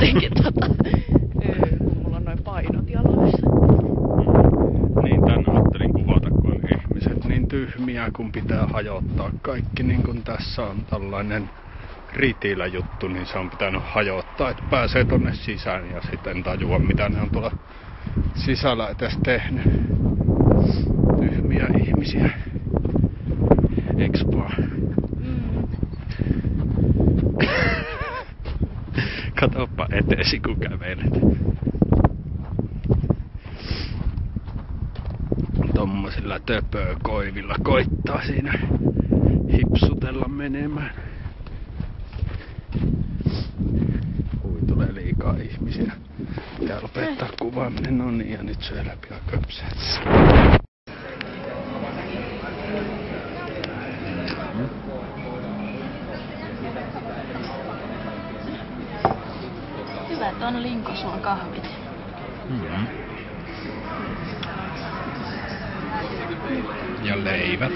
jotenkin tota, kun mulla on noin painot jaloissa. Niin tän ajattelin kuvata, kun ihmiset niin tyhmiä, kun pitää hajottaa kaikki. Niin kun tässä on tällainen ritilä juttu, niin se on pitänyt hajottaa, että pääsee tonne sisään ja sitten tajua, mitä ne on tuolla sisällä edes tehnyt. Tyhmiä ihmisiä. Expoa. Mm. Katoppa eteesi, kun kävelet. Tommosilla töpökoivilla koittaa siinä hipsutella menemään. Ui, tulee liikaa ihmisiä. Pitää lopettaa kuvaaminen. No niin, ja nyt syö läpi ja. On Linkosuon kahvit. Mm-hmm. Ja leivät.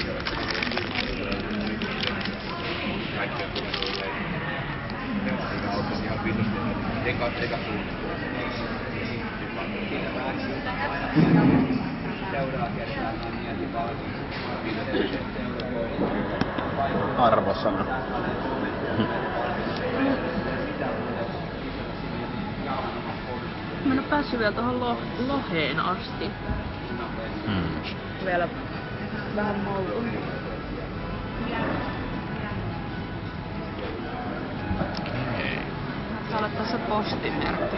Arvosana. Mä en oo päässyt vielä tuohon lo- loheen asti. Mm. Vielä vähän maulun. Okei. On tässä postimerkki.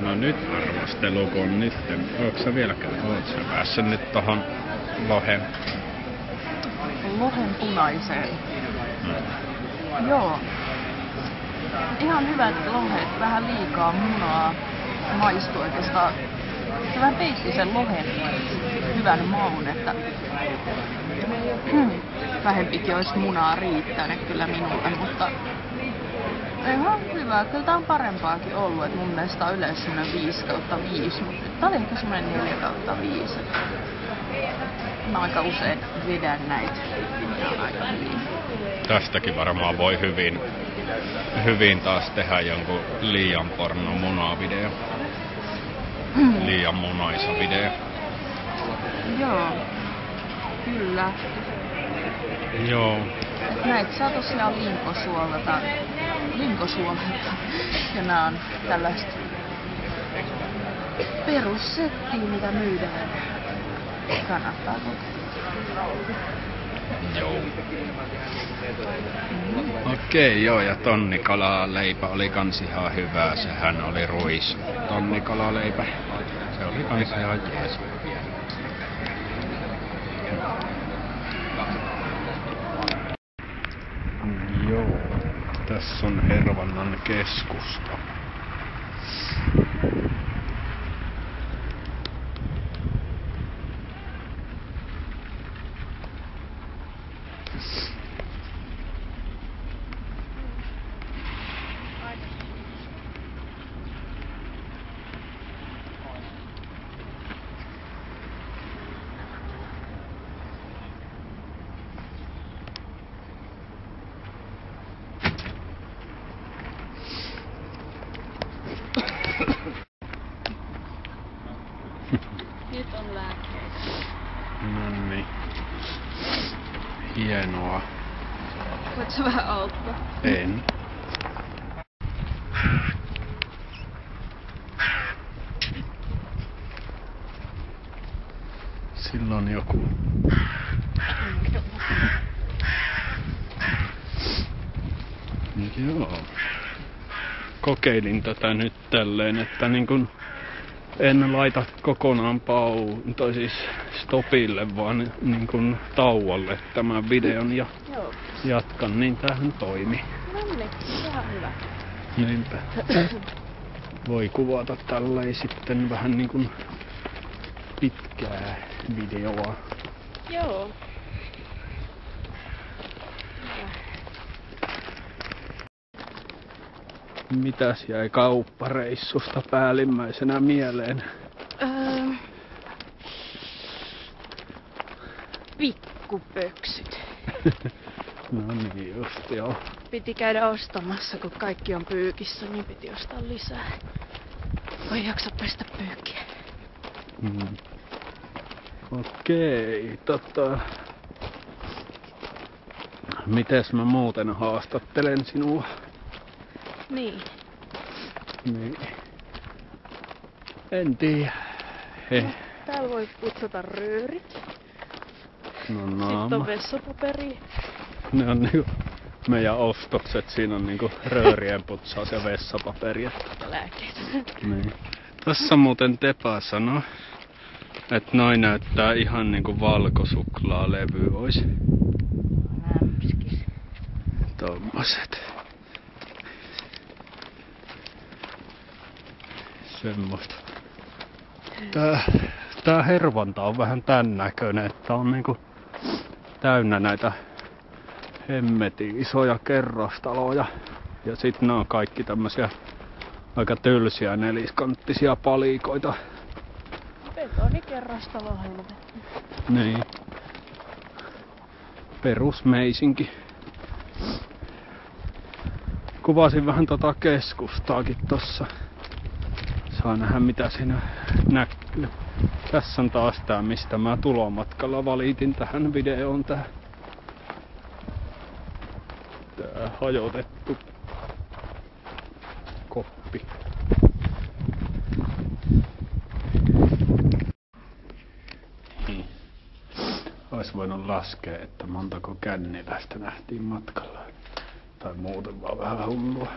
No nyt arvostelu, kun nyt, ootko sä vieläkään, oot sä päässyt nyt tohon lohen? Lohen punaiseen. Mm. Joo. Ihan hyvät lohet, vähän liikaa munaa. Maistuu oikeastaan. Se vähän peitti sen lohen hyvän maun, että vähempikin olisi munaa riittänyt kyllä minulle, mutta ihan hyvä. Kyllä tää on parempaakin ollut, että mun mielestä on yleensä semmonen 5 kautta 5, mutta tää oli ehkä semmonen 4 kautta 5. Mä aika usein vedän näitä. Nää on aika hyvin. Tästäkin varmaan voi hyvin, hyvin taas tehdä jonkun liian porno munavideo. Liian munaisa video. Joo, kyllä. Joo. Näitä saa tosiaan linkosuolata. Linkosuolata. Ja nää on tällaista perussettiä, mitä myydään. Kannattaa kokeilla. Joo. Okei, joo, ja tonnikalaleipä oli kans ihan hyvä. Sehän oli ruis tonnikalaleipä. Se oli kans ihan jees. Joo, tässä on Hervannan keskusta. Nyt on lääkkeitä. No niin. Hienoa. Voit sä vähän auttaa? En. Silloin joku. Joo. Kokeilin tätä nyt tälleen, että niin kun en laita kokonaan pau, tai siis stopille, vaan niin kun tauolle tämän videon ja Joo. jatkan, niin tähän toimi. No niin, ihan hyvä. Niinpä. Voi kuvata tällä sitten vähän niin kuin pitkää videoa. Joo. Mitäs jäi kauppareissusta päällimmäisenä mieleen? Öö, pikkupöksyt. no niin just joo. Piti käydä ostamassa, kun kaikki on pyykissä, niin piti ostaa lisää. Voi jaksa pestä pyykkiä. Mm. Okei, tota... Mites mä muuten haastattelen sinua? Niin. Niin. En tiedä. He. Täällä voi putsata ryyrit. No Sitten naama. on vessapaperi. Ne on niinku meidän ostokset. Siinä on niinku röörien putsaus ja vessapaperi. ja lääkkeitä. Niin. Tässä muuten Tepa sanoi, että noin näyttää ihan niinku valkosuklaalevy ois. Lämskis. Tommoset. Semmoista. Tää, tää hervonta on vähän tän näköinen, että on niinku täynnä näitä hemmetin isoja kerrostaloja. Ja sit ne on kaikki tämmösiä aika tylsiä neliskanttisia palikoita. Betonikerrostalo helvetti. Niin. Perusmeisinki. Kuvasin vähän tota keskustaakin tossa. Saa nähdä mitä siinä näkyy. Tässä on taas tää, mistä mä tulomatkalla valitin tähän videoon tää. Tää hajotettu koppi. Niin. Olisi voinut laskea, että montako känniläistä nähtiin matkalla. Tai muuten vaan vähän hullua.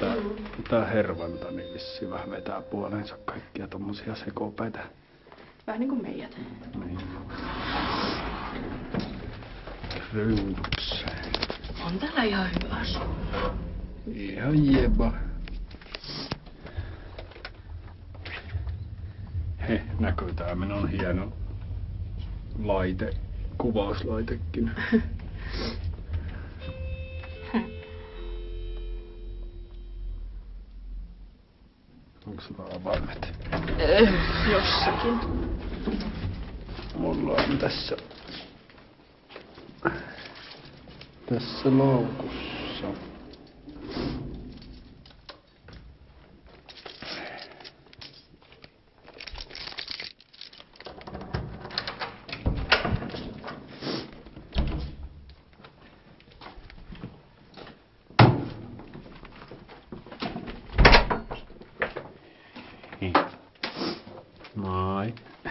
Tää, tää hervanta niin vissi vähän vetää puoleensa kaikkia tommosia sekopäitä. Vähän niinku meidät. Niin. On täällä ihan hyvä asua. Ihan jeba. He, näkyy tää minun hieno laite, kuvauslaitekin. Onko sulla avaimet? Jossakin. Mulla on tässä tässä laukussa. Niin.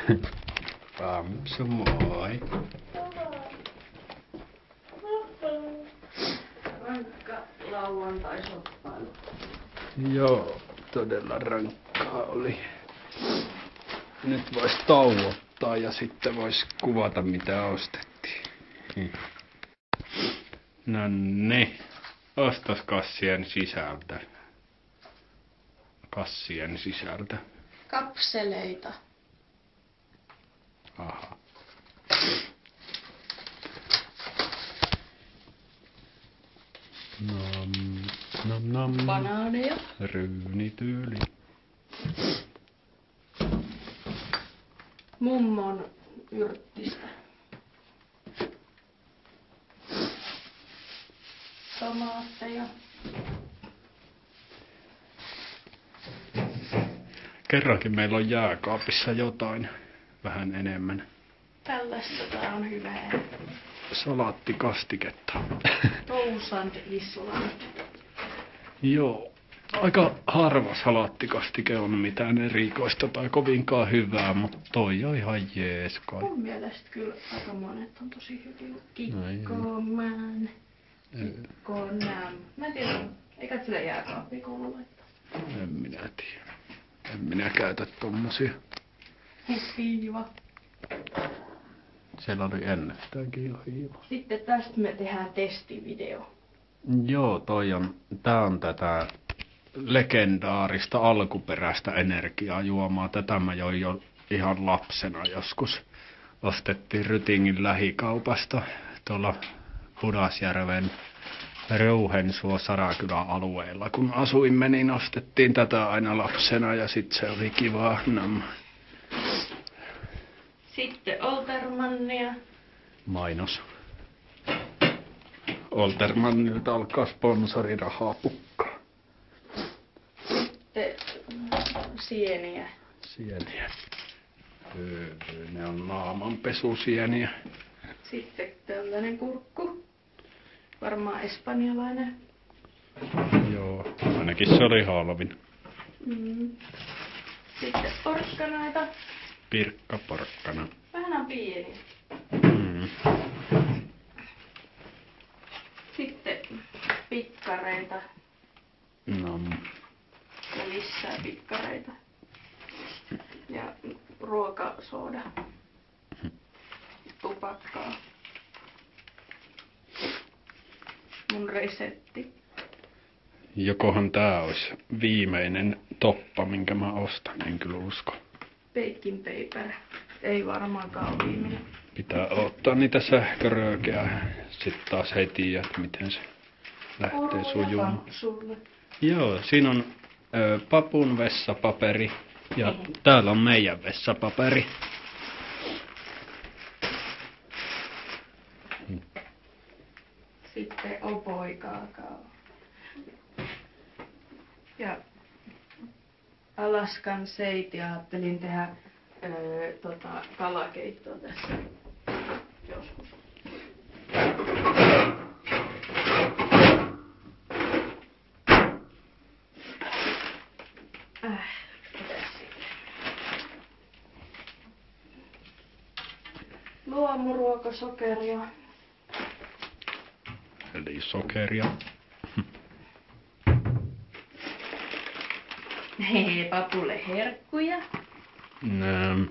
Moi. Ramsu, moi. Rankka lauantai-shoppailu. Joo, todella rankkaa oli. Nyt vois tauottaa ja sitten vois kuvata mitä ostettiin. Hmm. No ne, ostoskassien sisältä. Kassien sisältä. Kapseleita. Aha. Nam, nam, nam. Banaaneja. Ryynityyli. Mummon yrttistä. Tomaatteja. Kerrankin meillä on jääkaapissa jotain vähän enemmän. Tällaista tää on hyvää. Salaattikastiketta. Tousand Island. Joo. Aika harva salaattikastike on mitään erikoista tai kovinkaan hyvää, mutta toi on ihan jees kai. Mun mielestä kyllä aika monet on tosi hyviä. Ei. Kikkoman. Kikkonam. Mä en tiedä, eikä sille jääkaappia kuulu laittaa. En minä tiedä. En minä käytä tommosia. Hiiva. Siellä oli ennestäänkin jo hiiva. Sitten tästä me tehdään testivideo. Joo, toi on, tää on tätä legendaarista alkuperäistä energiajuomaa. Tätä mä join jo ihan lapsena joskus. Ostettiin Rytingin lähikaupasta tuolla Pudasjärven Rouhensuo Sarakylän alueella. Kun asuimme, niin ostettiin tätä aina lapsena ja sitten se oli kivaa. Nam. Sitten Oltermannia. Mainos. Oltermannilta alkaa sponsorirahaa pukkaa. Sitten sieniä. Sieniä. Öö, ne on naamanpesusieniä. Sitten tällainen kurkku. Varmaan espanjalainen. Joo, ainakin se oli halvin. Mm. Sitten porkkanoita. Pirkkaporkkana. Vähän pieni. Mm. Sitten pikkareita No, ja lisää pikkareita. Ja ruokasooda. Tupakkaa. Mun resepti. jokohan tää olisi viimeinen toppa, minkä mä ostan, en kyllä usko. Baking paper. Ei varmaankaan ole viimeinen. Pitää ottaa niitä sähköröökeä. Sitten taas hei tiedä, että miten se lähtee sujumaan. Joo, siinä on ö, papun vessapaperi ja Mhm. täällä on meidän vessapaperi. Sitten opoi kaakao. Ja Alaskan seiti ajattelin tehdä öö, tota, kalakeittoa tässä joskus. Äh? Luomuruokasokeria. Eli sokeria. Hei, papulle herkkuja. Ähm,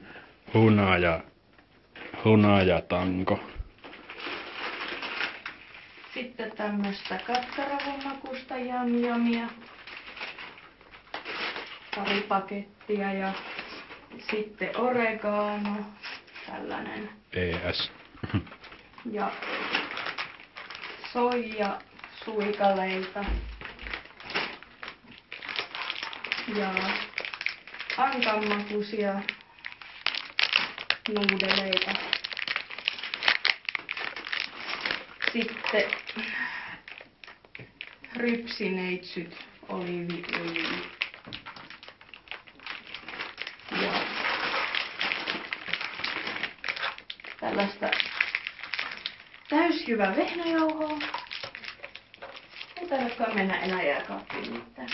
hunaja, hunajatanko. Sitten tämmöstä kakkaravun makusta jamjamia. Pari pakettia ja sitten oregano, tällainen. ES. Ja soija suikaleita. Ja ankanmakuisia nuudeleita. Sitten rypsineitsyt oliiviöljy. Ja tällaista täysjyvä vehnäjauhoa. Ei tarvitsekaan mennä enää jääkaappiin mitään.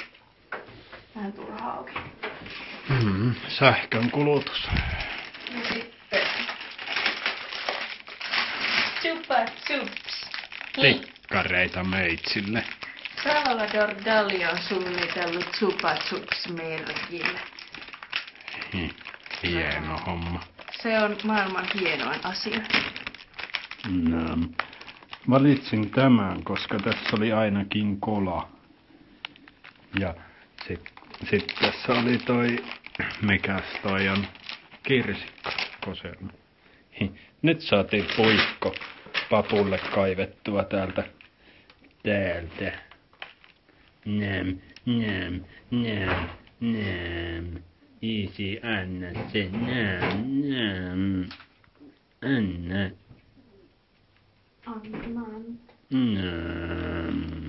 Vähän turhaa auki. Mm, sähkön kulutus. Sitten Chupa Chups. Tikkareita meitsille. Salvador Dali on suunnitellut Chupa Chups merkille. Hm, Hieno homma. Se on maailman hienoin asia. No. Valitsin tämän, koska tässä oli ainakin kola. Ja sitten sit tässä oli toi, mikäs toi on, kirsikka. Ko se on? Hi. Nyt saatiin puikko papulle kaivettua täältä. Täältä. Näm, näm, näm, näm. Isi, anna se, näm, näm. Anna. Annan. Mm.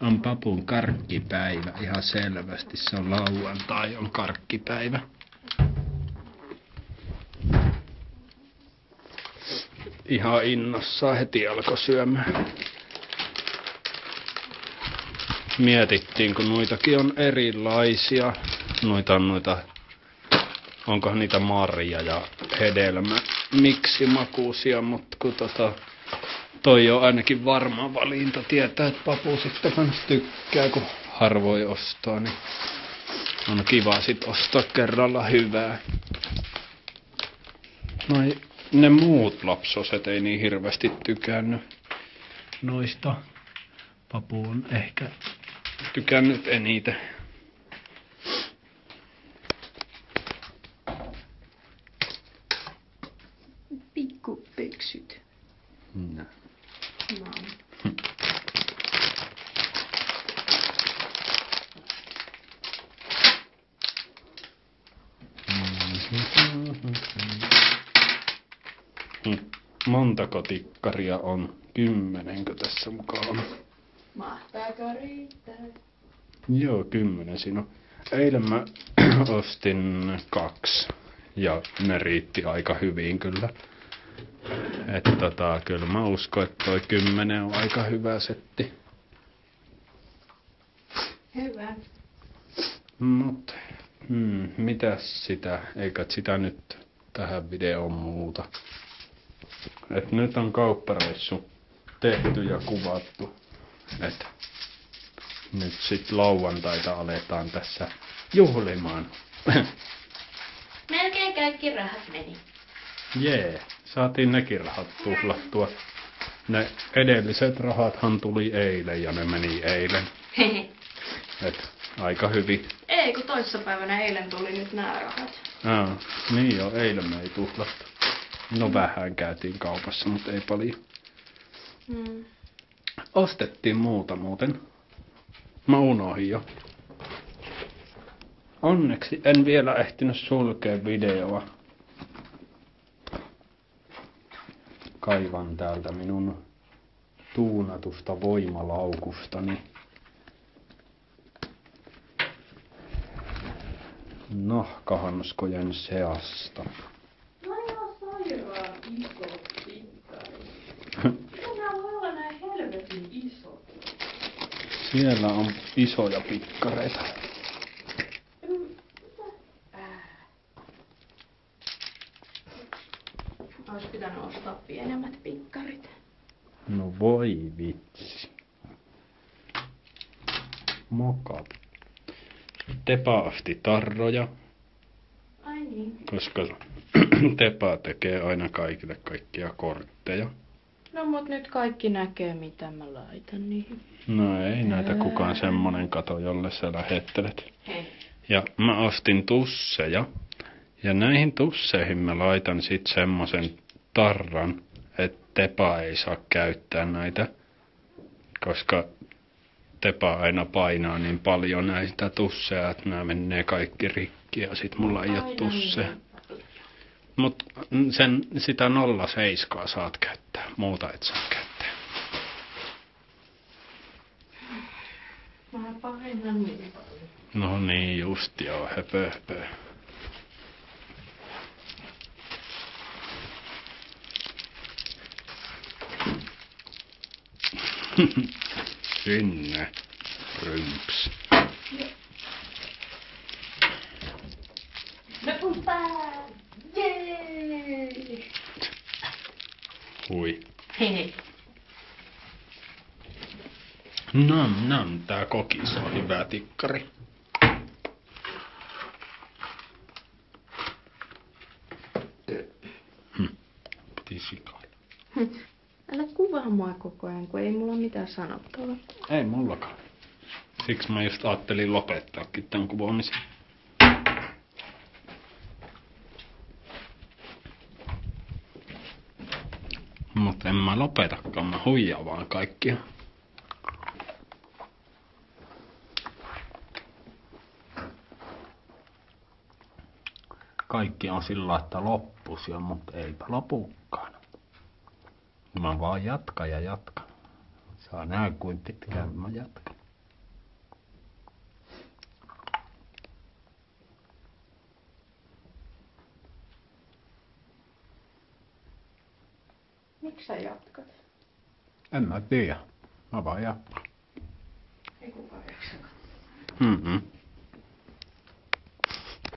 On papun karkkipäivä ihan selvästi. Se on lauantai, on karkkipäivä. Ihan innossaan heti alkoi syömään. Mietittiin, kun noitakin on erilaisia. Noita on noita onkohan niitä marja ja hedelmä miksimakuusia, mutta kun tota, toi on ainakin varma valinta, tietää, että papu sitten kans tykkää, kun harvoin ostaa, niin on kiva sit ostaa kerralla hyvää. Noi, ne muut lapsoset ei niin hirveästi tykännyt noista. Papu on ehkä tykännyt eniten. Pikkupyksyt. No. No. Hmm. Montako tikkaria on? Kymmenenkö tässä mukaan on? Mahtaako riittää? Joo, kymmenen siinä on. Eilen mä ostin kaksi ja ne riitti aika hyvin kyllä. Että tota, kyllä mä uskon, että toi kymmenen on aika hyvä setti. Hyvä. Mut, hmm, mitäs sitä, eikä sitä nyt tähän videoon muuta. Et nyt on kauppareissu tehty ja kuvattu. Et nyt sit lauantaita aletaan tässä juhlimaan. Melkein kaikki rahat meni. Jee, saatiin nekin rahat tuhlattua. Ne edelliset rahathan tuli eilen ja ne meni eilen. Et aika hyvin. Ei, kun toissapäivänä eilen tuli nyt nämä rahat. Aa, niin joo, eilen me ei tuhlattu. No vähän käytiin kaupassa, mutta ei paljon. Mm. Ostettiin muuta muuten. Mä unohdin jo. Onneksi en vielä ehtinyt sulkea videoa. Kaivan täältä minun tuunatusta voimalaukustani. Nahkahanskojen seasta. Iso pikkari. Helvetin iso. Siellä on isoja pikkareita. Olisi pitänyt ostaa pienemmät pikkarit. No voi vitsi. Moka. Tepa osti tarroja, Ai niin. koska Tepa tekee aina kaikille kaikkia kortteja. No mut nyt kaikki näkee mitä mä laitan niihin. No ei näitä kukaan semmonen kato, jolle sä lähettelet. Hei. Ja mä ostin tusseja. Ja näihin tusseihin mä laitan sit semmosen tarran, että Tepa ei saa käyttää näitä, koska Tepa aina painaa niin paljon näitä tusseja, että nämä menee kaikki rikki ja sit mulla ei ole tusseja. Mut sen, sitä 07 saat käyttää, muuta et saa käyttää. Mä painan niin paljon. No niin, just joo, höpö, höpö. Sinne, rymps. Ne on pää! Jee! Hui. Hei. Nam, nam, tää kokis on hyvä tikkari. Hm, Piti sikailla. Älä kuvaa mua koko ajan, kun ei mulla mitään sanottavaa. Ei mullakaan. Siksi mä just ajattelin lopettaakin tän kuvaamisen. Mutta en mä lopetakaan, mä huijaan vaan kaikkia. Kaikki on sillä että loppus jo, mutta eipä lopukaan. Mä vaan jatkan ja jatkan. Saa nähdä kuin pitkään mä jatkan. Miksi sä jatkat? En mä tiedä. Mä vaan jatkan. Ei kukaan jaksa. Mm-mm.